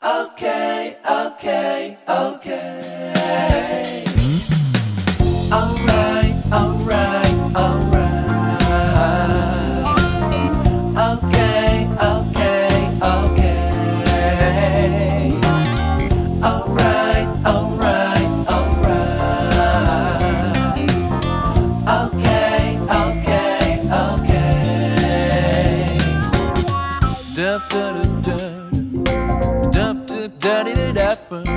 Okay, okay, okay. Alright, alright, alright. Okay, okay, okay. Alright, alright, alright. Okay, okay, okay. Da, da, da, da da da da da